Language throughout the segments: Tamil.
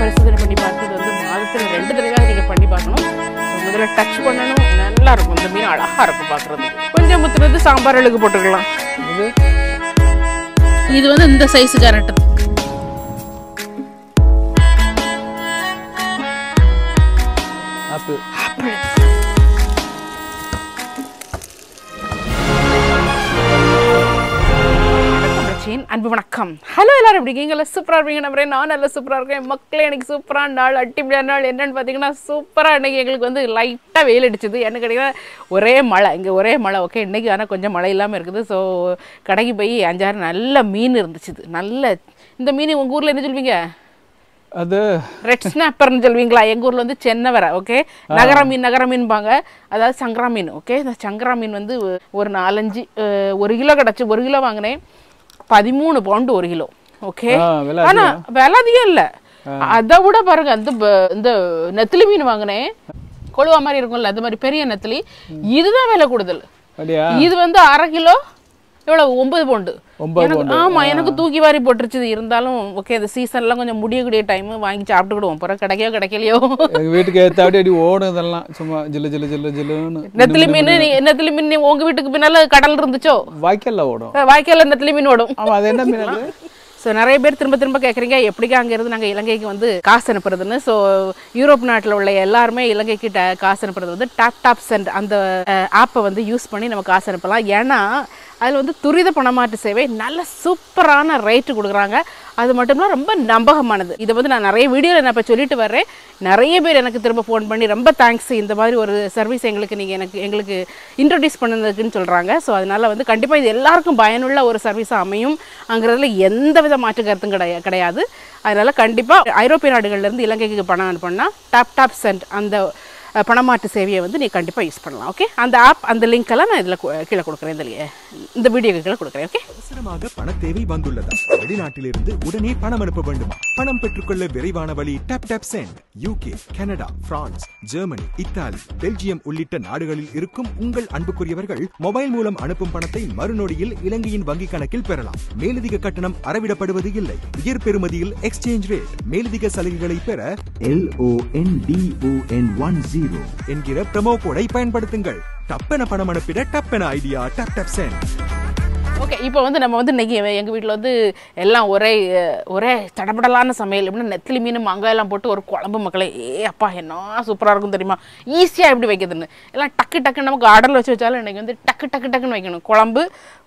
பரிசோதனை பண்ணி பார்த்தது வந்து மாதத்தில் ரெண்டு தடவை நீங்கள் பண்ணி பார்க்கணும். முதல்ல டச் பண்ணணும். நல்லா இருக்கும். இந்த மீன் அழகாக இருக்கும் பார்க்குறதுக்கு. கொஞ்சம் முத்துனது சாம்பார் அழுகு போட்டுக்கலாம். இது? இது வந்து இந்த சைஸு கரெக்ட் ஆப்பிள் வணக்கம் அன்பு வணக்கம். ஹலோ எல்லாரும் எப்படி இருக்கீங்களா சூப்பராக இருப்பீங்க நம்புறேன். நான் நல்லா சூப்பராக இருக்கேன். மக்களே எனக்கு சூப்பரான நாள் அட்டிப்படியான நாள் என்னன்னு பார்த்தீங்கன்னா சூப்பராக இன்னைக்கு எங்களுக்கு வந்து லைட்டாக வெயில் அடிச்சது. என்ன கேட்டிங்கன்னா ஒரே மழை. இங்கே ஒரே மழை ஓகே இன்னைக்கு ஆனால் கொஞ்சம் மழை இல்லாமல் இருக்குது. ஸோ கடைக்கு போய் அஞ்சாறு நல்ல மீன் இருந்துச்சு நல்ல இந்த மீன் உங்கள் ஊரில் என்ன சொல்வீங்க? அது ரெட் ஸ்னாப்பர்னு சொல்வீங்களா? எங்கள் ஊரில் வந்து சென்னவரை ஓகே நகர மீன் நகர மீன்பாங்க. அதாவது சங்கரா மீன் ஓகே இந்த சங்கரா மீன் வந்து ஒரு நாலஞ்சு ஒரு கிலோ கிடச்சி ஒரு கிலோ வாங்கினேன். பதிமூணு பவுண்டு ஒரு கிலோ. ஓகே ஆனா விலை அதிகம் இல்லை. அதை விட பாருங்க அந்த இந்த நெத்திலி மீன் வாங்கினேன். கொழுவா மாதிரி இருக்கும்ல அது மாதிரி பெரிய நெத்திலி. இதுதான் விலை கூடுதல். இது வந்து அரை கிலோ எவ்வளவு ஒன்பது பவுண்டு. எனக்கு ஆமா எனக்கு தூக்கி வாரி போட்டுருச்சு இருந்தாலும் ஓகே இந்த சீசன்லாம் கொஞ்சம் முடியக்கூடிய டைம் வாங்கி சாப்பிட்டுக்கிடுவோம். பிறகு கிடைக்கோ கிடைக்கலையோ. எங்க வீட்டுக்கு ஏத்தாடி அடி ஓடும் இதெல்லாம் சும்மா ஜில்லு ஜில்லு ஜில்லு ஜில்லுன்னு நெத்திலி மீன் நெத்திலி மீன் நீ உங்க வீட்டுக்கு பின்னால கடல் இருந்துச்சோ? வாய்க்கால்ல ஓடும். வாய்க்கால நெத்திலி மீன் ஓடும். ஆமா அது என்ன மீன் ஸோ நிறைய பேர் திரும்ப திரும்ப கேட்குறீங்க எப்படிக்கா அங்கேருந்து நாங்கள் இலங்கைக்கு வந்து காசு அனுப்புறதுன்னு? ஸோ யூரோப் நாட்டில் உள்ள எல்லாருமே இலங்கைக்கு காசு அனுப்புறது வந்து டாப் டாப் சென்ட் அந்த ஆப்பை வந்து யூஸ் பண்ணி நம்ம காசு அனுப்பலாம். ஏன்னா அதில் வந்து துரித பணமாற்று சேவை நல்ல சூப்பரான ரேட்டு கொடுக்குறாங்க. அது மட்டும் இல்லை ரொம்ப நம்பகமானது. இதை வந்து நான் நிறைய வீடியோவில் நான் இப்போ சொல்லிட்டு வர்றேன். நிறைய பேர் எனக்கு திரும்ப ஃபோன் பண்ணி ரொம்ப தேங்க்ஸ் இந்த மாதிரி ஒரு சர்வீஸ் எங்களுக்கு நீங்கள் எனக்கு எங்களுக்கு இன்ட்ரடியூஸ் பண்ணதுக்குன்னு சொல்கிறாங்க ஸோ அதனால் வந்து கண்டிப்பாக இது எல்லாருக்கும் பயனுள்ள ஒரு சர்வீஸாக அமையும். அங்கிறதுல எந்த வித மாற்று கருத்தும் கிடையா கிடையாது. அதனால் கண்டிப்பாக ஐரோப்பிய நாடுகள்லேருந்து இலங்கைக்கு பணம் அனுப்பினா டாப் டாப் சென்ட் அந்த அஹ், பணமாற்று சேவையை வந்து நீ கண்டிப்பாக யூஸ் பண்ணலாம் ஓகே அந்த ஆப் அந்த லிங்க் எல்லாம் நான் இதில் கீழே கொடுக்குறேன் இதில் இந்த வீடியோக்கு கீழே கொடுக்குறேன் ஓகே அவசரமாக பண தேவை வந்துள்ளதா? வெளிநாட்டிலிருந்து உடனே பணம் அனுப்ப வேண்டுமா. பணம் பெற்றுக்கொள்ள விரைவான வழி tap tap send UK Canada France Germany Italy Belgium உள்ளிட்ட நாடுகளில் இருக்கும் உங்கள் அன்புக்குரியவர்கள் மொபைல் மூலம் அனுப்பும் பணத்தை மறுநொடியில் இலங்கையின் வங்கிக் கணக்கில் பெறலாம். மேலதிக கட்டணம் அறவிடப்படுவது இல்லை. உயர் பெறுமதியில் எக்ஸ்சேஞ்ச் ரேட் மேலதிக சலுகைகளை பெற ஹீரோ என்கிற ப்ரமோ கோடை பயன்படுத்துங்கள். டப்பென பணம் அனுப்பிட டப்பென idea dub dub send okay இப்போ வந்து நம்ம வந்து இன்னைக்கு எங்கள் வீட்டில் வந்து எல்லாம் ஒரே ஒரே தடபடலான சமையல். எப்படின்னா நெத்திலி மீன் மாங்காயெல்லாம் போட்டு ஒரு குழம்பு மக்களே ஏ அப்பா என்ன சூப்பராக இருக்கும் தெரியுமா? ஈஸியாக எப்படி வைக்கிறதுன்னு. எல்லாம் டக்கு டக்குன்னு நமக்கு ஆர்டரில் வச்சு வச்சாலும் இன்னைக்கு வந்து டக்கு டக்கு டக்குன்னு வைக்கணும். குழம்பு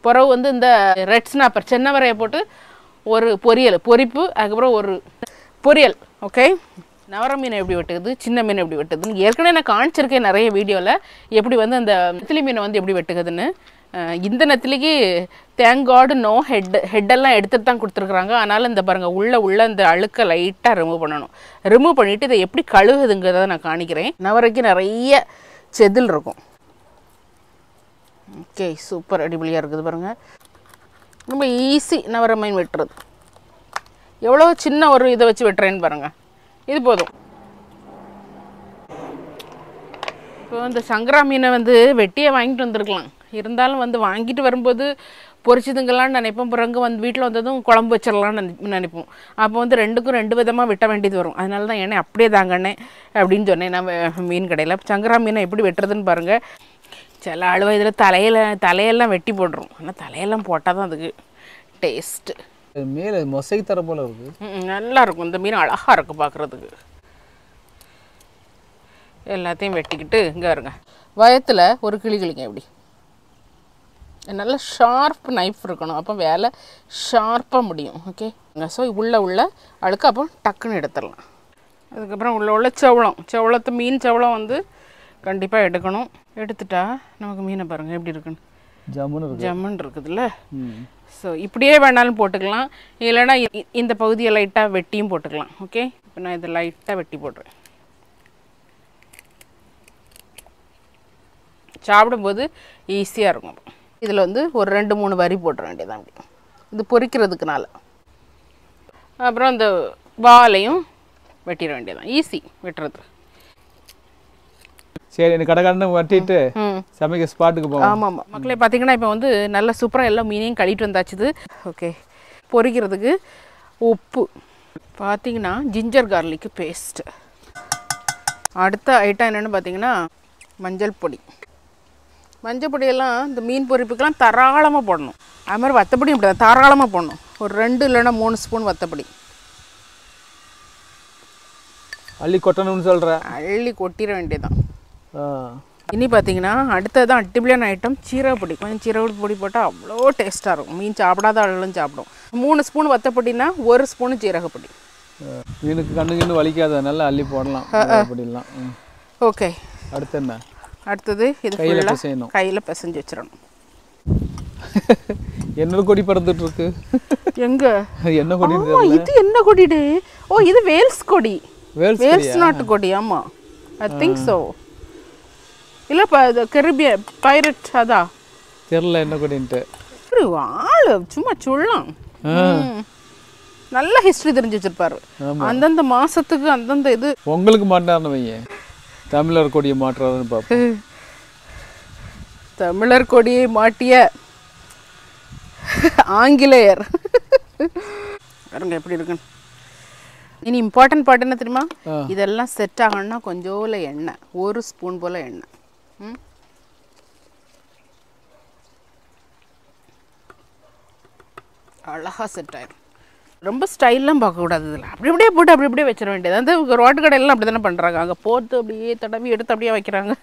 பிறகு வந்து இந்த ரெட் ஸ்னாப்பர் சென்னவரையை போட்டு ஒரு பொரியல் பொரிப்பு அதுக்கப்புறம் ஒரு பொரியல் ஓகே நவர மீன் எப்படி வெட்டுறது சின்ன மீன் எப்படி வெட்டுதுன்னு ஏற்கனவே நான் காமிச்சிருக்கேன் நிறைய வீடியோவில் எப்படி வந்து அந்த நெத்திலி மீனை வந்து எப்படி வெட்டுக்குதுன்னு இந்த நெத்திலிக்கு தேங்காடு நோ ஹெட் ஹெட்டெல்லாம் எடுத்துட்டு தான் கொடுத்துருக்குறாங்க. அதனால் இந்த பாருங்கள் உள்ளே உள்ள இந்த அழுக்கை லைட்டாக ரிமூவ் பண்ணணும். ரிமூவ் பண்ணிவிட்டு இதை எப்படி கழுகுதுங்கிறத நான் காணிக்கிறேன். நவரைக்கு நிறைய செதில் இருக்கும். ஓகே சூப்பர் அடிபொலியாக இருக்குது பாருங்கள் ரொம்ப ஈஸி நவர மீன் வெட்டுறது. எவ்வளோ சின்ன ஒரு இதை வச்சு வெட்டுறேன்னு பாருங்கள் இது போதும். இப்போ இந்த சங்கரா மீனை வந்து வெட்டியே வாங்கிட்டு வந்திருக்கலாம். இருந்தாலும் வந்து வாங்கிட்டு வரும்போது பொரிச்சுதுங்களான்னு நினைப்போம். பிறகு வந்து வீட்டில் வந்ததும் குழம்பு வச்சிடலாம்னு நினைப்போம். அப்போ வந்து ரெண்டுக்கும் ரெண்டு விதமாக வெட்ட வேண்டியது வரும். அதனால தான் எண்ணெய் அப்படியே தாங்கண்ணே அப்படின்னு சொன்னேன். நான் மீன் கடையில். சங்கரா மீனை எப்படி வெட்டுறதுன்னு பாருங்கள் சில அழுவ இதில் தலையில் தலையெல்லாம் வெட்டி போடுறோம் ஆனால் தலையெல்லாம் போட்டால் தான் அதுக்கு டேஸ்ட்டு மேல மொசைக்கு தர போல இருக்கு. நல்லா இருக்கும் இந்த மீன் அழகாக இருக்கும் பார்க்குறதுக்கு எல்லாத்தையும் வெட்டிக்கிட்டு இங்கே இருங்க வயத்தில் ஒரு கிளி கிளிங்க இப்படி. நல்ல ஷார்ப் நைஃப் இருக்கணும். அப்போ வேலை ஷார்ப்பாக முடியும். ஓகே ஸோ உள்ள உள்ள அழுக்கு அப்போ டக்குன்னு எடுத்துடலாம். அதுக்கப்புறம் உள்ள உள்ள செவளம். செவளத்து மீன் செவளம் வந்து கண்டிப்பாக எடுக்கணும். எடுத்துட்டா நமக்கு மீனை பாருங்கள் எப்படி இருக்குன்னு. ஜம்முன்னு ஜம்முன்னு இருக்குதுல்ல. ஸோ இப்படியே வேணாலும் போட்டுக்கலாம். இல்லைனா இந்த பகுதியை லைட்டாக வெட்டியும் போட்டுக்கலாம். ஓகே இப்போ நான் இதை லைட்டாக வெட்டி போடுறேன் சாப்பிடும்போது ஈஸியாக இருக்கும். இதில் வந்து ஒரு ரெண்டு மூணு வரி போட்டுற வேண்டியதான் அப்படி. இது பொரிக்கிறதுக்குனால அப்புறம் இந்த வாலையும் வெட்டிட வேண்டியதான் ஈஸி வெட்டுறது. சரி எனக்கு கடை வட்டிட்டு சமைக்க ஸ்பாட்டுக்கு போவோம் ஆமாம் ஆமாம் மக்களே பார்த்தீங்கன்னா இப்போ வந்து நல்ல சூப்பராக எல்லா மீனையும் கழிட்டு வந்தாச்சுது ஓகே. பொரிக்கிறதுக்கு உப்பு. பார்த்தீங்கன்னா ஜிஞ்சர் கார்லிக் பேஸ்ட்டு அடுத்த ஐட்டம் என்னென்னு பார்த்தீங்கன்னா மஞ்சள் பொடி. மஞ்சள் பொடியெல்லாம் இந்த மீன் பொரிப்புக்கெல்லாம் தாராளமாக போடணும். அது மாதிரி வத்தப்பொடி இப்படி தான் தாராளமாக போடணும். ஒரு ரெண்டு இல்லைன்னா மூணு ஸ்பூன் வத்தப்பொடி. அள்ளி கொட்டணும்னு சொல்ற. அள்ளி கொட்டிட வேண்டியதுதான். ஆ. இனி பார்த்தீங்கன்னா அடுத்ததான் அட்டிபிளியான ஐட்டம் சீரகப்பொடி கொஞ்சம் சீரக பொடி போட்டால் அவ்வளோ டேஸ்ட்டாக இருக்கும். மீன் சாப்பிடாத ஆளுகளும் சாப்பிடும். மூணு ஸ்பூன் வத்தப்பொடினா ஒரு ஸ்பூனு சீரகப்பொடி. மீனுக்கு கண்ணு கிண்ணு வலிக்காத. நல்லா அள்ளி போடலாம். அப்படிலாம். ஓகே. அடுத்து என்ன? அடுத்தது இது கையில பிசையணும். கையில் பிசைஞ்சு வச்சிடணும். என்னோட கொடி பறந்துட்டு இருக்கு? எங்கே? என்ன கொடி இது என்ன கொடிடு? ஓ இது வேல்ஸ் கொடி. வேல்ஸ் நாட்டு கொடி ஆமா. ஐ திங்க் ஸோ இல்லை இப்போ இது கெரிபிய பைரட் அதா? தெரில என்ன கொடின்ட்டு. ஆளு சும்மா சொல்லலாம். நல்ல ஹிஸ்ட்ரி தெரிஞ்சு வச்சிருப்பாரு. அந்தந்த மாசத்துக்கு அந்தந்த இது. உங்களுக்கு மாட்டார்னு வையன் தமிழர் கொடியை மாட்டுறாருன்னு பார்ப்போம் தமிழர் கொடியை மாட்டிய ஆங்கிலேயர். பாருங்க எப்படி இருக்குன்னு. இனி இம்பார்ட்டன்ட் பார்ட் என்ன தெரியுமா? இதெல்லாம் செட் ஆகணும்னா கொஞ்சோல எண்ணெய். ஒரு ஸ்பூன் போல எண்ணெய். அழகாக அழகா செட் ஆயிடும் ரொம்ப ஸ்டைல்லாம் பார்க்கக்கூடாது இதில். அப்படி அப்படியே போட்டு அப்படி அப்படியே வச்சிட வேண்டியது. அந்த ரோட்டு கடையெல்லாம் அப்படி தானே பண்ணுறாங்க அங்கே போட்டு அப்படியே தடவி எடுத்து அப்படியே வைக்கிறாங்க.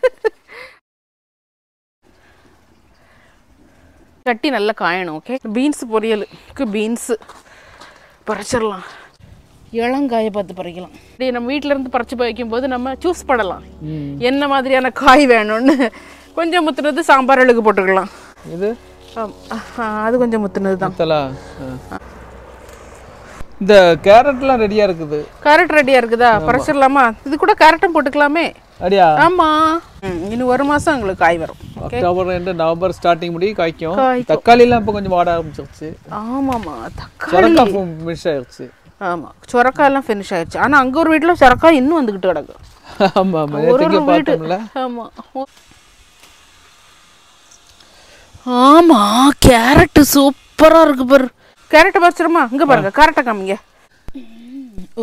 கட்டி நல்லா காயணும் ஓகே பீன்ஸ் பொரியலுக்கு பீன்ஸு பறிச்சிடலாம். இளங்காயை பார்த்து பறிக்கலாம். இப்படி நம்ம வீட்ல இருந்து பறிச்சு வைக்கும்போது நம்ம சூஸ் பண்ணலாம். என்ன மாதிரியான காய் வேணும்னு. கொஞ்சம் முத்துனது சாம்பார் அழுகு போட்டுக்கலாம். இது? அது கொஞ்சம் முத்துனது தான். இந்த கேரட்லாம் ரெடியா இருக்குது. கேரட் ரெடியா இருக்குதா? பறிச்சிடலாமா? இது கூட கேரட்டும் போட்டுக்கலாமே. அடியா ஆமா. இன்னும் ஒரு மாசம் உங்களுக்கு காய் வரும். அக்டோபர் ரெண்டு நவம்பர் ஸ்டார்டிங் முடி காய்க்கும். காய்க்கும். தக்காளிலாம் இப்போ கொஞ்சம் வாட ஆரம்பிச்சிருச்சு. ஆமாமா தக்காளி. மிஸ் ஆயிடுச்சு ஆமா. சொரக்காய் எல்லாம் ஃபினிஷ் ஆயிடுச்சு ஆனா அங்க ஒரு வீட்ல சொரக்காய் இன்னும் வந்துகிட்டு கிடக்கு. ஆமா ஆமா. ஒரு ஒரு வீடு பார்த்தோம்ல? ஆமா. ஆமா கேரட் சூப்பரா இருக்கு பாரு. கேரட் பறிச்சிருமா இங்க பாருங்க கேரட்டை காமிங்க.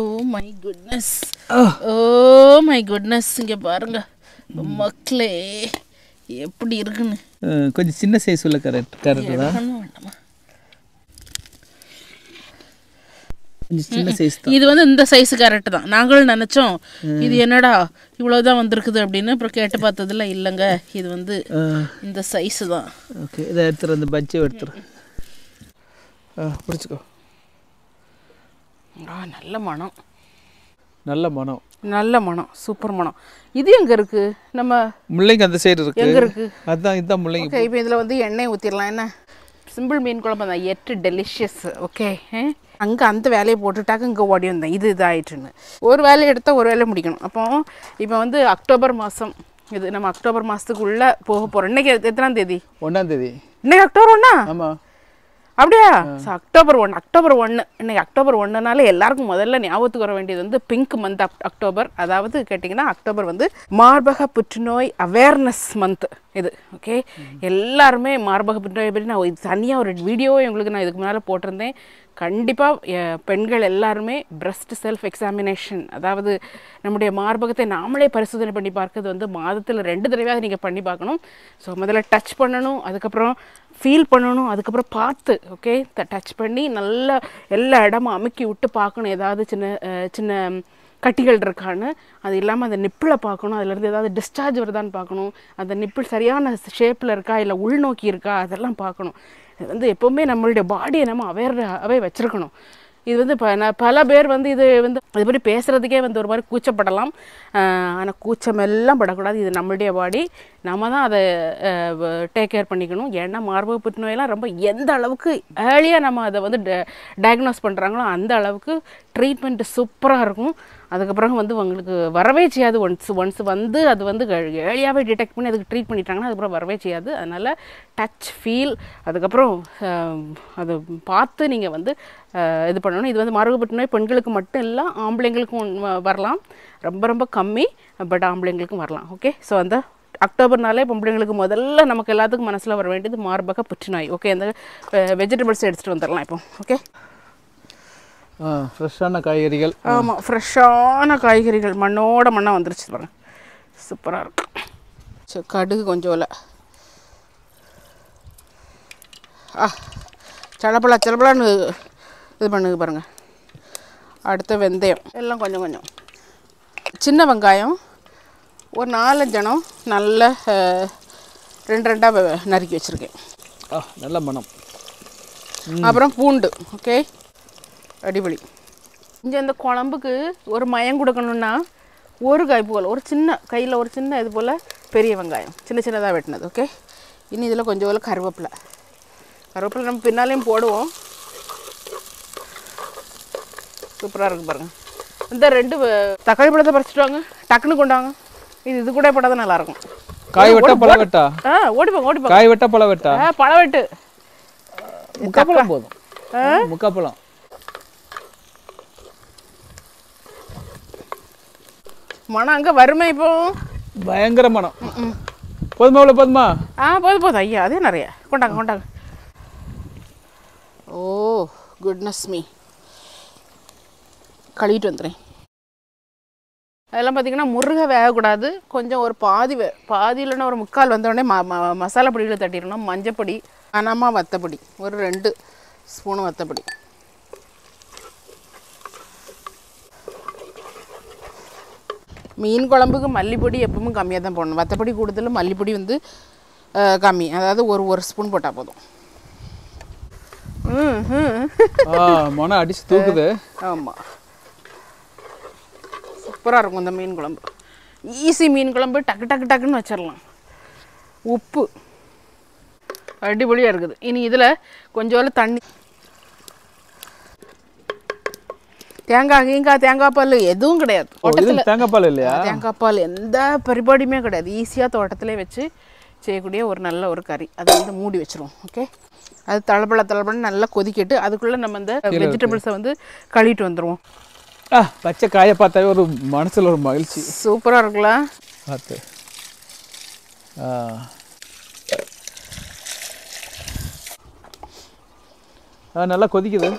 Oh my goodness oh my goodness இங்க பாருங்க. மக்களே எப்படி இருக்குன்னு. கொஞ்சம் சின்ன சைஸ் உள்ள கேரட் கேரட் தான் பண்ண வேண்டாமா கொஞ்சம் சின்ன சைஸ் தான். இது வந்து இந்த சைஸ் கேரட் தான். நாங்களும் நினைச்சோம் இது என்னடா இவ்வளவுதான் வந்திருக்குது அப்படின்னு. அப்புறம் கேட்டு பார்த்ததுல இல்லைங்க இது வந்து இந்த சைஸ் தான். ஓகே இதை எடுத்துரு அந்த பஜ்ஜி எடுத்துரு. ஆ பிடிச்சிக்கோ. ஆ நல்ல மனம். நல்ல மனம். நல்ல மனம் சூப்பர் மனம். இது எங்க இருக்கு? நம்ம முள்ளைங்க அந்த சைடு இருக்கு. எங்க இருக்கு? அதுதான் இதுதான் முள்ளைங்க ஓகே இப்போ இதில் வந்து எண்ணெய் ஊற்றிடலாம் என்ன? சிம்பிள் மீன் குழம்பு தான். எட்டு டெலிஷியஸ் ஓகே அங்கே அந்த வேலையை போட்டுட்டாக்க இங்கே ஓடி வந்தேன். இது இதாயிட்டுன்னு. ஒரு வேலையை எடுத்தால் ஒரு வேலையை முடிக்கணும். அப்போ இப்போ வந்து அக்டோபர் மாதம் இது நம்ம அக்டோபர் மாதத்துக்குள்ளே போக போகிறோம் இன்னைக்கு எத்தனாம் தேதி? ஒன்றாம் தேதி. இன்னைக்கு அக்டோபர் ஒன்றா ஆமாம் அப்படியா? அக்டோபர் ஒன் அக்டோபர் ஒன்று இன்னைக்கு அக்டோபர் ஒன்றுனால எல்லாருக்கும் முதல்ல ஞாபகத்துக்கு வர வேண்டியது வந்து பிங்க் மந்த் அக்டோபர். அதாவது கேட்டிங்கன்னா அக்டோபர் வந்து மார்பக புற்றுநோய் அவேர்னஸ் மந்த் இது ஓகே எல்லாருமே மார்பக புற்றுநோய் பற்றி நான் இது தனியாக ஒரு வீடியோ உங்களுக்கு நான் இதுக்கு முன்னால் போட்டிருந்தேன். கண்டிப்பாக பெண்கள் எல்லாருமே பிரஸ்ட் செல்ஃப் எக்ஸாமினேஷன் அதாவது நம்முடைய மார்பகத்தை நாமளே பரிசோதனை பண்ணி பார்க்கிறது வந்து மாதத்தில் ரெண்டு தடவையாவது நீங்கள் பண்ணி பார்க்கணும். ஸோ முதல்ல டச் பண்ணணும். அதுக்கப்புறம் ஃபீல் பண்ணணும் அதுக்கப்புறம் பார்த்து ஓகே டச் பண்ணி நல்லா எல்லா இடமும் அமுக்கி விட்டு பார்க்கணும் ஏதாவது சின்ன சின்ன கட்டிகள் இருக்கான்னு. அது இல்லாமல் அந்த நிப்பிளை பார்க்கணும் அதுலேருந்து ஏதாவது டிஸ்சார்ஜ் வருதான்னு பார்க்கணும். அந்த நிப்பிள் சரியான ஷேப்பில் இருக்கா இல்லை உள்நோக்கி இருக்கா அதெல்லாம் பார்க்கணும். இது வந்து எப்போவுமே நம்மளுடைய பாடியை நம்ம அவேர் அவே வச்சுருக்கணும். இது வந்து ப பல பேர் வந்து இது வந்து இது மாதிரி பேசுகிறதுக்கே வந்து ஒரு மாதிரி கூச்சப்படலாம். ஆனால் கூச்சம் எல்லாம் படக்கூடாது. இது நம்மளுடைய பாடி நம்ம தான் அதை டேக் கேர் பண்ணிக்கணும். ஏன்னா மார்பக புற்றுநோயெல்லாம் ரொம்ப எந்த அளவுக்கு ஏர்லியாக நம்ம அதை வந்து டயக்னோஸ் பண்ணுறாங்களோ அந்த அளவுக்கு ட்ரீட்மெண்ட் சூப்பராக இருக்கும். அதுக்கப்புறம் வந்து உங்களுக்கு வரவே செய்யாது. ஒன்ஸ் ஒன்ஸ் வந்து அது வந்து ஏர்லியாகவே டிடெக்ட் பண்ணி அதுக்கு ட்ரீட் பண்ணிட்டாங்கன்னா அதுக்கப்புறம் வரவே செய்யாது. அதனால் டச் ஃபீல் அதுக்கப்புறம் அது பார்த்து நீங்கள் வந்து இது பண்ணணும். இது வந்து மார்பக புற்றுநோய் பெண்களுக்கு மட்டும் இல்லை ஆம்பளைங்களுக்கும் வரலாம். ரொம்ப ரொம்ப கம்மி பட் ஆம்பளைங்களுக்கும் வரலாம். ஓகே ஸோ அந்த அக்டோபர்னாலே பொம்பளைங்களுக்கு முதல்ல நமக்கு எல்லாத்துக்கும் மனசில் வர வேண்டியது மார்பக புற்றுநோய். ஓகே அந்த வெஜிடபிள்ஸ் எடுத்துகிட்டு வந்துடலாம் இப்போ. ஓகே ஃப்ரெஷ்ஷான காய்கறிகள். ஆமாம் ஃப்ரெஷ்ஷான காய்கறிகள். மண்ணோட மண்ணாக வந்துருச்சு பாருங்க. சூப்பராக இருக்கும் சரி கடுகு கொஞ்சம் இல்லை ஆ சலப்பலா சலப்பலான்னு இது பண்ணுங்க பாருங்க. அடுத்த வெந்தயம். எல்லாம் கொஞ்சம் கொஞ்சம். சின்ன வெங்காயம் ஒரு நாலஞ்சனம் நல்ல ரெண்டு ரெண்டாக நறுக்கி வச்சுருக்கேன். ஆ நல்ல மனம் அப்புறம் பூண்டு ஓகே? அடிபொலி. இங்கே இந்த குழம்புக்கு ஒரு மயம் கொடுக்கணுன்னா ஒரு காய் போல் ஒரு சின்ன கையில் ஒரு சின்ன இது போல் பெரிய வெங்காயம் சின்ன சின்னதாக வெட்டினது ஓகே இனி இதில் கொஞ்சம் போல் கருவேப்பிலை. கருவேப்பிலை நம்ம பின்னாலேயும் போடுவோம். சூப்பராக இருக்கு பாருங்க. இந்த ரெண்டு தக்காளி பழத்தை பறிச்சுட்டு வாங்க. டக்குன்னு கொண்டாங்க இது இது கூட போட்டால் தான் நல்லாயிருக்கும். காய் வெட்டா பழ வெட்டா ஆ ஓடிப்போங்க ஓடிப்போங்க காய் வெட்டா பழ வெட்டா ஆ பழவெட்டு. முக்காப்பழம் போதும். முக்காப்பழம் மனம் அங்கே வருமே இப்போ? பயங்கர மனம். போதுமா இவ்வளோ போதுமா? ஆ போதும் போதும் ஐயா அதே நிறைய. கொண்டாங்க கொண்டாங்க. ஓ குட்னஸ் மீ கழுவிட்டு வந்துடுறேன். அதெல்லாம் பார்த்தீங்கன்னா முருகை வேகக்கூடாது. கொஞ்சம் ஒரு பாதி வே பாதி இல்லைன்னா ஒரு முக்கால் வந்தோடனே ம ம மசாலா பொடியில் தட்டிடணும். மஞ்சப்பொடி அனமா வத்தப்பொடி. ஒரு ரெண்டு ஸ்பூனு வத்தப்பொடி. மீன் குழம்புக்கு மல்லிப்பொடி எப்பவும் கம்மியாக தான் போடணும். வத்தப்பொடி கூடுதல் மல்லிப்பொடி வந்து கம்மி. அதாவது ஒரு ஒரு ஸ்பூன் போட்டால் போதும். ம் ம் ஆ மனம் அடிச்சு தூக்குது. ஆமாம் சூப்பராக இருக்கும் இந்த மீன் குழம்பு. ஈஸி மீன் குழம்பு டக்கு டக்கு டக்குன்னு வச்சிடலாம் உப்பு. அடிப்பொலியாக இருக்குது. இனி இதில் கொஞ்சோண்டு தண்ணி தேங்காய் கீங்காய் தேங்காய் பால் எதுவும் கிடையாது. தேங்காய் பால் இல்லையா? தேங்காய் பால் எந்த பரிபாடியுமே கிடையாது. ஈஸியாக தோட்டத்திலே வச்சு செய்யக்கூடிய ஒரு நல்ல ஒரு கறி. அதை வந்து மூடி வச்சிருவோம் ஓகே அது தளபல தளபல நல்லா கொதிக்கிட்டு அதுக்குள்ளே நம்ம இந்த வெஜிடபிள்ஸை வந்து கழுவிட்டு வந்துடுவோம் ஆ பச்சை காயை பார்த்தாவே ஒரு மனசுல ஒரு மகிழ்ச்சி. சூப்பராக இருக்குல்ல? பார்த்து. நல்லா கொதிக்குது.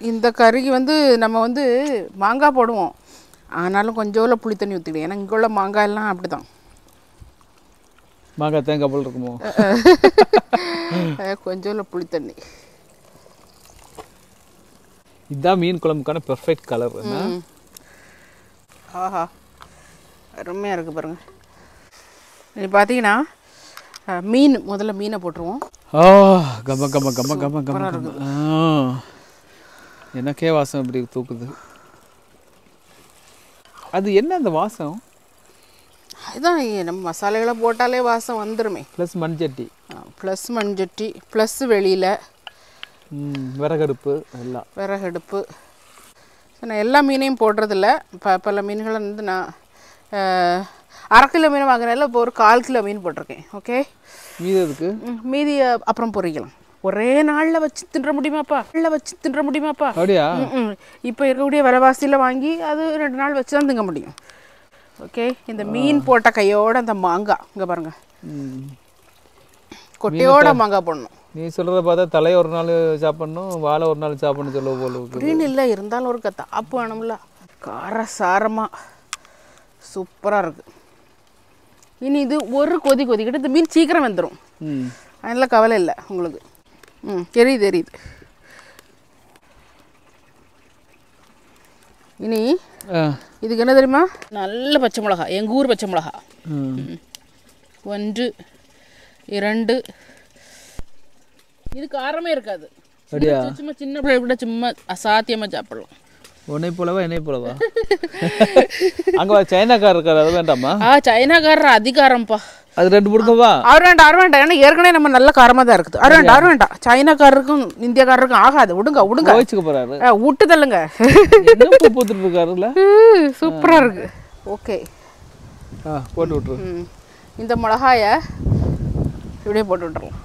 இந்த கறிக்கு வந்து நம்ம வந்து மாங்காய் போடுவோம். ஆனாலும் கொஞ்சோல புளி தண்ணி ஊற்றிடுவேன் ஏன்னா இங்கே உள்ள மாங்காய் எல்லாம் அப்படி தான் மாங்காய் தேங்காய் பால் இருக்குமோ? கொஞ்சோல புளி தண்ணி இதுதான் மீன் குழம்புக்கான பெர்ஃபெக்ட் கலர். ஆஹா. அருமையாக இருக்குது பாருங்க. இது பார்த்தீங்கன்னா மீன் முதல்ல மீனை போட்டுருவோம். ஆ கம கம கம கம கம கம. ஆ. எனக்கே வாசம் இப்படி தூக்குது? அது என்ன அந்த வாசம்? அதுதான் நம்ம மசாலைகளை போட்டாலே வாசம் வந்துருமே. ப்ளஸ் மண்சட்டி. ப்ளஸ் மண்சட்டி ப்ளஸ் வெளியில். விறகடுப்பு எல்லாம். விறகடுப்பு. நான் எல்லா மீனையும் போடுறதில்ல. ப பல மீன்களை வந்து நான் அரை கிலோ மீன் வாங்கினால இப்போ ஒரு கால் கிலோ மீன் போட்டிருக்கேன். ஓகே மீது ம், மீதி அப்புறம் பொரிக்கலாம் ஒரே நாளில் வச்சு தின்ற முடியுமாப்பா? நாளில் வச்சு தின்ற முடியுமாப்பா? அப்படியா? இப்போ இருக்கக்கூடிய விலைவாசியில் வாங்கி அது ரெண்டு நாள் வச்சு தான் திங்க முடியும். ஓகே? இந்த மீன் போட்ட கையோட அந்த மாங்காய் இங்கே பாருங்க. கொட்டையோட மாங்காய் போடணும். நீ சொல்கிறத பார்த்தா தலை ஒரு நாள் சாப்பிடணும் வாழை ஒரு நாள் சாப்பிடணும் சொல்ல போல அப்படின்னு இல்லை இருந்தாலும் ஒரு தாப்பு வேணும்ல. கார சாரமாக சூப்பராக இருக்கு. இனி இது ஒரு கொதி கொதிக்கிட்டு இந்த மீன் சீக்கிரம் வெந்துடும் ம். அதனால கவலை இல்லை உங்களுக்கு. ம் தெரியுது தெரியுது. இனி இதுக்கு என்ன தெரியுமா? நல்ல பச்சை மிளகா எங்கள் ஊர் பச்சை மிளகா. ஒன்று இரண்டு. இது காரமே இருக்காது. சும்மா சின்ன பிள்ளை கூட சும்மா அசாத்தியமாக சாப்பிடலாம். உன்னை போலவா என்னை போலவா? அங்கே சைனாக்கார் இருக்கார் அது வேண்டாமா? ஆ சைனாக்காரர் அதிகாரம்ப்பா அது ரெண்டு கொடுக்கவா அவர் வேண்டாம் அவர் வேண்டாம் ஏன்னா ஏற்கனவே நம்ம நல்ல காரமாக தான் இருக்குது. அவர் வேண்டாம் அவர் வேண்டாம் சைனாக்காரருக்கும் இந்தியாக்காரருக்கும் ஆகாது. விடுங்க விடுங்க. கோவிச்சுக்க போறாரு. விட்டு தள்ளுங்க. பூத்துட்டு இருக்காருல்ல? சூப்பராக இருக்கு. ஓகே. ஆ போட்டு விட்ரு இந்த மிளகாயை இப்படியே போட்டு விட்டுறலாம்.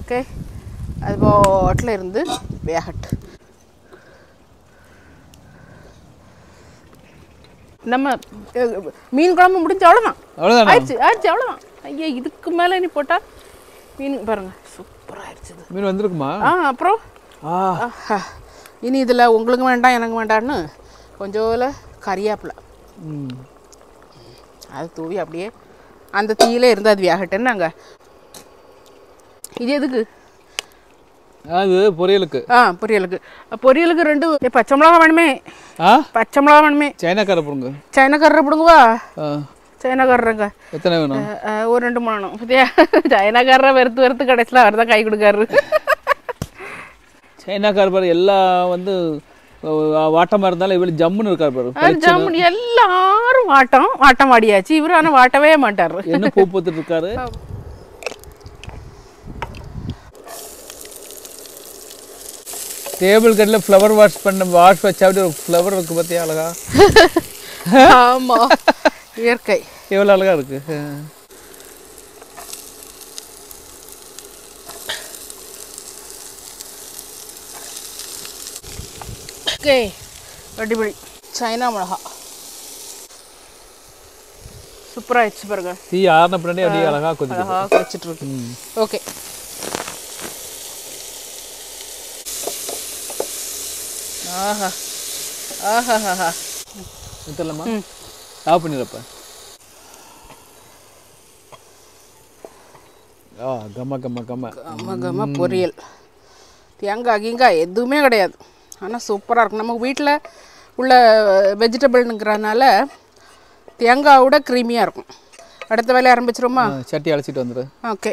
ஓகே. அது பாட்டில் இருந்து வேகட்டு. நம்ம மீன் குழம்பு முடிஞ்ச அவ்வளோதான் அவ்வளோதானா ஆயிடுச்சு ஆயிடுச்சு அவ்வளோதான் ஐயா இதுக்கு மேலே நீ போட்டால் மீன் பாருங்க சூப்பராக ஆயிடுச்சு. மீன் வந்திருக்குமா? ஆ அப்புறம். இனி இதில் உங்களுக்கு வேண்டாம் எனக்கு வேண்டாம்னு கொஞ்சோல கறியாப்பில். அது தூவி அப்படியே அந்த தீயில இருந்து அது வேகட்டுன்னு நாங்கள் இது எதுக்கு? அது பொரியலுக்கு. ஆ பொரியலுக்கு. பொரியலுக்கு ரெண்டு பச்சை மிளகா வேணுமே. பச்சை மிளகா வேணுமே. சைனாக்கார போடுங்க. சைனாக்காரரை பிடுங்குவா? ஆ. சைனாக்காரருங்க எத்தனை வேணும்? ஒரு ரெண்டு மூணு பத்தியா சைனாக்காரரை வெறுத்து வெறுத்து கடைசியில் அவர் தான் கை கொடுக்காரு. சைனாக்கார பாரு எல்லாம் வந்து வாட்டமா இருந்தாலும் இவ்வளவு ஜம்முன்னு இருக்காரு பாரு. அஹ், ஜம்முனி எல்லாரும் வாட்டம் வாட்டம் வாடியாச்சு. இவர் ஆனால் வாட்டவே மாட்டார். என்ன பூ பூத்துட்டு இருக்காரு? டேபிள் கட்டில் ஃப்ளவர் வாஷ் பண்ண வாஷ் வச்சா அப்படி ஒரு ஃப்ளவர் இருக்கு பார்த்தியா அழகா? ஆமா. இயற்கை. எவ்வளோ அழகா இருக்கு. ஓகே அடிப்படி சைனா மிளகா. சூப்பராகிடுச்சு பாருங்க. தீ ஆறின பின்னாடி அப்படியே அழகா கொதிக்குது. அழகா கொதிச்சிட்டு இருக்கு. Okay. Aha. Aha Aha நிறுத்தலாமா of பண்ணிடுறப்ப. ஆ கம்ம கம்ம கம்ம கம கம பொரியல். தேங்காய் கீங்காய் எதுவுமே கிடையாது. ஆனால் சூப்பராக இருக்கும். நம்ம வீட்டில் உள்ள வெஜிடபிள்னுங்கிறதுனால தேங்காவோட க்ரீமியாக இருக்கும். அடுத்த வேலையை ஆரம்பிச்சிருமா சட்டி அழைச்சிட்டு வந்துடு. ஓகே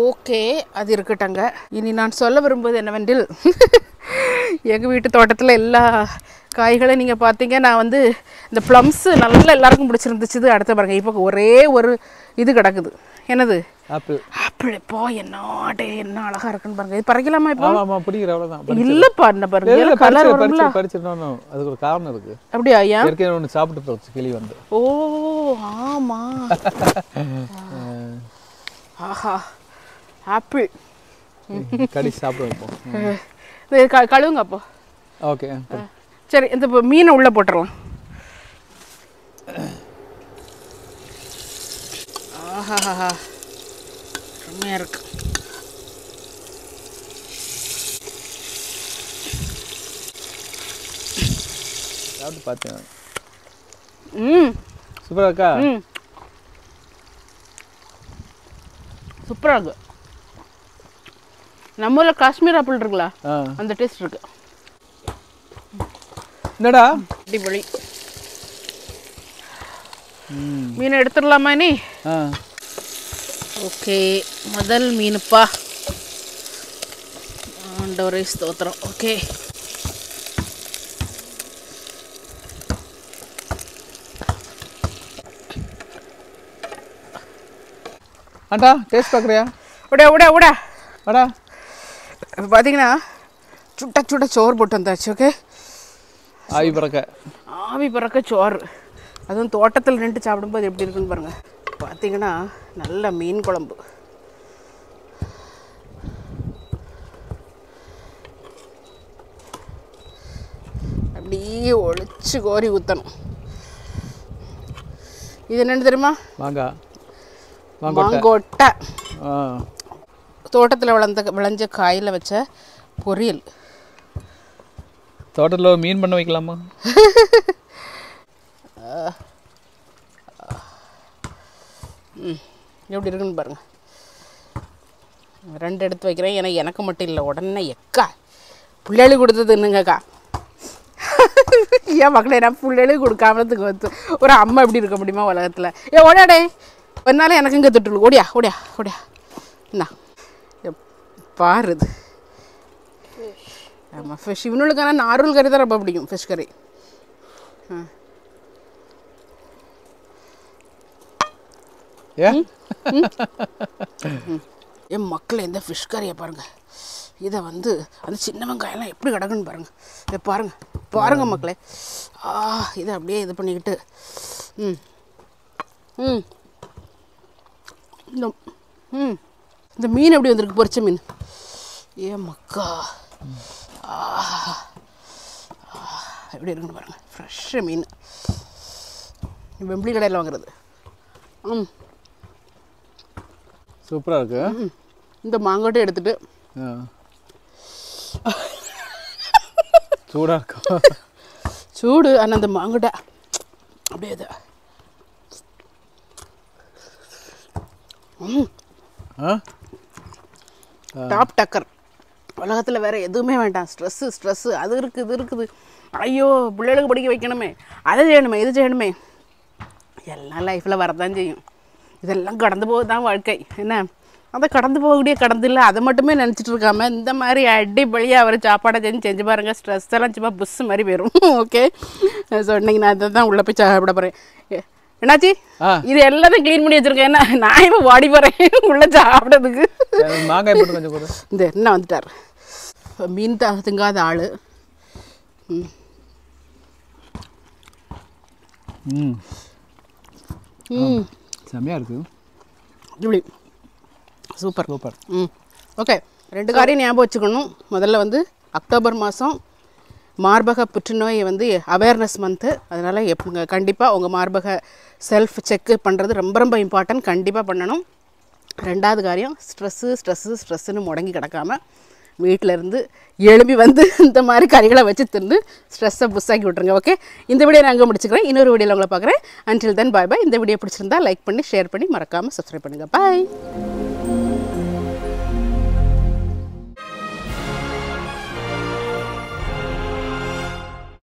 ஓகே அது இருக்கட்டங்க இனி நான் சொல்ல விரும்புவது என்னவென்றில் எங்கள் வீட்டு தோட்டத்தில் எல்லா காய்களையும் நீங்கள் பார்த்தீங்க. நான் வந்து இந்த ப்ளம்ஸு நல்லா எல்லாருக்கும் பிடிச்சிருந்துச்சு அடுத்த பாருங்க இப்போ ஒரே ஒரு இது கிடக்குது. என்னது? ஆப்பிள் ஆப்பிள் இப்போ என்ன என்ன அழகா இருக்குன்னு பாருங்க. இது பறிக்கலாமா இப்போ? ஆமா பிடிக்கிற அவ்வளோதான் இல்லைப்பா என்ன பாருங்க கலர் வரும்ல? பறிச்சிடணும் அதுக்கு ஒரு காரணம் இருக்கு. அப்படியா ஐயா ஏற்கனவே ஒன்று சாப்பிட்டு போச்சு கிளி வந்து. ஓ ஆமா. ஆஹா. ஆப்பிள் கடி சாப்பிட வைப்போம் இது க கழுவுங்க அப்போ ஓகே சரி இந்த மீனை உள்ளே போட்டுடலாம் ஆஹாஹா செம்மையாக இருக்கு சாப்பிட்டு பார்த்தேன் ம் சூப்பரா இருக்கா ம் சூப்பராக இருக்கு நம்ம ஊரில் காஷ்மீர் ஆப்பிள் இருக்குல்ல அந்த டேஸ்ட் இருக்கு. என்னடா? அடிப்பொழி மீனை எடுத்துடலாமா நீ ஓகே முதல் மீனுப்பா. ஆண்டவரே ஸ்தோத்திரம். ஓகே. ஆண்டா டேஸ்ட் பார்க்குறியா விட விட விட வாடா. இப்போ பார்த்தீங்கன்னா சுட்ட சுட்ட சோறு போட்டு வந்தாச்சு ஓகே ஆவி பறக்க. ஆவி பறக்க சோறு. அதுவும் தோட்டத்தில் நின்று சாப்பிடும்போது எப்படி இருக்குன்னு பாருங்கள் பார்த்தீங்கன்னா நல்ல மீன் குழம்பு. அப்படியே ஒளிச்சு கோரி ஊற்றணும் இது என்னன்னு தெரியுமா? மாங்காய் மாங்கொட்டை. தோட்டத்தில் வளர்ந்த விளைஞ்ச காயில் வச்ச பொரியல். தோட்டத்தில் மீன் பண்ண வைக்கலாமா? எப்படி இருக்குன்னு பாருங்கள் ரெண்டு எடுத்து வைக்கிறேன் ஏன்னா எனக்கு மட்டும் இல்லை உடனே எக்கா பிள்ளைகளு கொடுத்தது என்னங்கக்கா? ஏன் மக்களே நான் பிள்ளைகளு கொடுக்காமத்துக்கு வந்து ஒரு அம்மா எப்படி இருக்க முடியுமா உலகத்தில்? ஏ ஓடாடே ஒன்னாலும் எனக்கு இங்கே தொட்டுள்ளு ஓடியா ஓடியா ஓடியா. என்ன பாரு இது ஆமாம் ஃபிஷ் இவனுக்கான நார்மல் கறி தான் ரொம்ப பிடிக்கும் ஃபிஷ் கறி. ஏ? என் மக்கள் இந்த ஃபிஷ் கறியை பாருங்க. இதை வந்து அந்த சின்ன வெங்காயம்லாம் எப்படி கிடக்குன்னு பாருங்க. இதை பாருங்க. பாருங்க மக்களே. ஆ இதை அப்படியே இது பண்ணிக்கிட்டு ம். ம். இந்த ம். இந்த மீன் எப்படி வந்திருக்கு? பொரிச்ச மீன். ஏ மக்கா. எப்படி இருக்குன்னு பாருங்க. ஃப்ரெஷ்ஷு மீன். வெம்பிளி கடையில் வாங்குறது. ம். சூப்பராக இருக்கு. இந்த மாங்கொட்டை எடுத்துட்டு. சூடாக இருக்கா? சூடு. ஆனால் அந்த மாங்கொட்டை அப்படியே இது. ஆ? டாப் டக்கர் உலகத்தில் வேறு எதுவுமே வேண்டாம். ஸ்ட்ரெஸ்ஸு ஸ்ட்ரெஸ்ஸு அது இருக்குது இது இருக்குது. ஐயோ பிள்ளைகளுக்கு படிக்க வைக்கணுமே. அதை செய்யணுமே இது செய்யணுமே. எல்லாம் லைஃப்பில் வரதான் செய்யும். இதெல்லாம் கடந்து போக தான் வாழ்க்கை. என்ன? அதை கடந்து போகக்கூடிய கடந்து இல்லை அதை மட்டுமே நினச்சிட்டு இருக்காம இந்த மாதிரி அடிப்படியாக அவர் சாப்பாடை செஞ்சு செஞ்சு பாருங்கள் ஸ்ட்ரெஸ் எல்லாம் சும்மா புஸ் மாதிரி போயிடும் ஓகே ஸோ இன்றைக்கி நான் இதை தான் உள்ளே போய் சாப்பிட போகிறேன் என்னாச்சி. இது எல்லாத்தையும் க்ளீன் பண்ணி வச்சுருக்கேன். என்ன? நான் இப்போ வாடி போகிறேன் உள்ளே சாப்பிட்றதுக்கு. மாங்காய் போட்டு கொஞ்சம் இந்த என்ன வந்துட்டார்? மீன் த திங்காத ஆள். ம். ம். செம்மையாக இருக்குது இப்படி. சூப்பர். சூப்பர். ம். ஓகே ரெண்டு காரியம் ஞாபகம் வச்சுக்கணும். முதல்ல வந்து அக்டோபர் மாதம் மார்பக புற்றுநோய் வந்து அவேர்னஸ் மந்த்து அதனால் எப் கண்டிப்பாக உங்கள் மார்பக செல்ஃப் செக்கு பண்ணுறது ரொம்ப ரொம்ப இம்பார்ட்டன்ட் கண்டிப்பாக பண்ணணும். ரெண்டாவது காரியம் ஸ்ட்ரெஸ்ஸு ஸ்ட்ரெஸ்ஸு ஸ்ட்ரெஸ்ஸுன்னு முடங்கி கிடக்காம வீட்டில் இருந்து எழுப்பி வந்து இந்த மாதிரி கறிகளை வச்சு தின்னு ஸ்ட்ரெஸ்ஸை புஸ்ஸாக்கி விட்ருங்க ஓகே இந்த வீடியோ நான் அங்கே முடிச்சுக்கிறேன். இன்னொரு வீடியோவில் உங்களை பார்க்குறேன். அன்டில் தென் பாய் பாய் இந்த வீடியோ பிடிச்சிருந்தா லைக் பண்ணி ஷேர் பண்ணி மறக்காமல் சப்ஸ்கிரைப் பண்ணுங்கள் பாய்